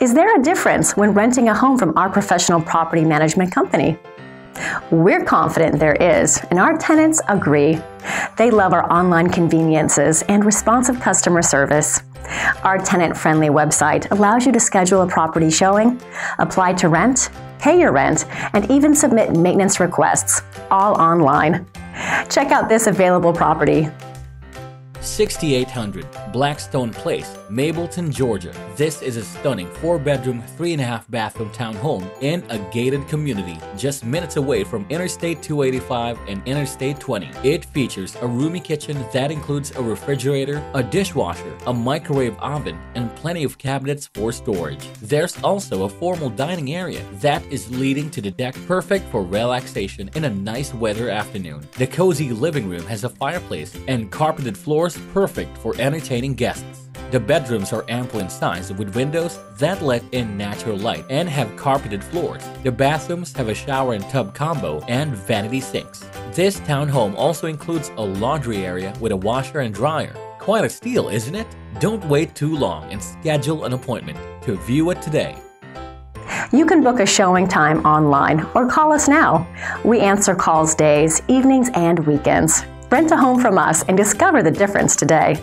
Is there a difference when renting a home from our professional property management company? We're confident there is, and our tenants agree. They love our online conveniences and responsive customer service. Our tenant friendly website allows you to schedule a property showing, apply to rent, pay your rent, and even submit maintenance requests, all online. Check out this available property 6800 Blackstone Place, Mableton, Georgia. This is a stunning 4 bedroom, 3.5 bathroom townhome in a gated community just minutes away from Interstate 285 and Interstate 20. It features a roomy kitchen that includes a refrigerator, a dishwasher, a microwave oven, and plenty of cabinets for storage. There's also a formal dining area that is leading to the deck, perfect for relaxation in a nice weather afternoon. The cozy living room has a fireplace and carpeted floors perfect for entertaining guests. The bedrooms are ample in size with windows that let in natural light and have carpeted floors. The bathrooms have a shower and tub combo and vanity sinks. This townhome also includes a laundry area with a washer and dryer. Quite a steal, isn't it? Don't wait too long and schedule an appointment to view it today. You can book a showing time online or call us now. We answer calls days, evenings, and weekends. Rent a home from us and discover the difference today.